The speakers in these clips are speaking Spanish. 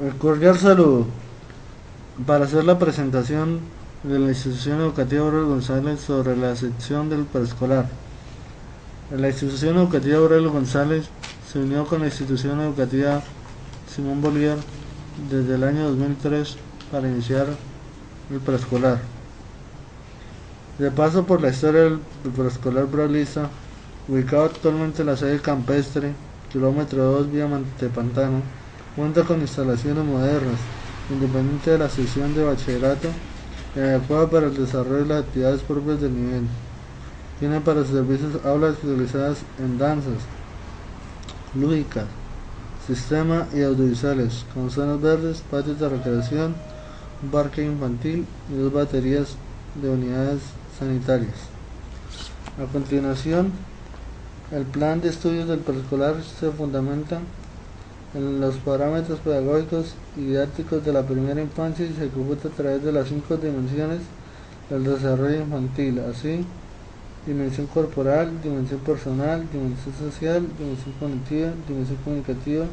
El cordial saludo. Para hacer la presentación de la institución educativa Aurelio González sobre la sección del preescolar. La institución educativa Aurelio González se unió con la institución educativa Simón Bolívar desde el año 2003 para iniciar el preescolar. De paso por la historia del preescolar Bralista, ubicado actualmente en la sede campestre, kilómetro 2 vía Montepantano, cuenta con instalaciones modernas, independiente de la sección de bachillerato y adecuada para el desarrollo de las actividades propias del nivel. Tiene para sus servicios aulas especializadas en danzas, lúdicas, sistema y audiovisuales, con zonas verdes, patios de recreación, un parque infantil y dos baterías de unidades sanitarias. A continuación, el plan de estudios del preescolar se fundamenta en los parámetros pedagógicos y didácticos de la primera infancia se ejecuta a través de las cinco dimensiones del desarrollo infantil, así dimensión corporal, dimensión personal, dimensión social, dimensión cognitiva, dimensión comunicativa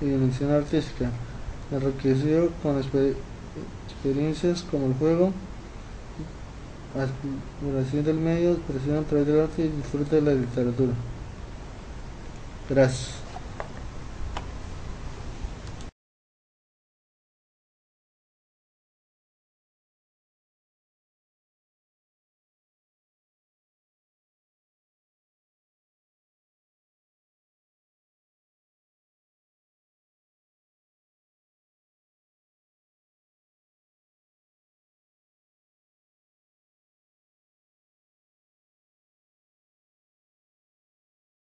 y dimensión artística, enriquecido con experiencias como el juego, exploración del medio, expresión a través del arte y disfrute de la literatura. Gracias.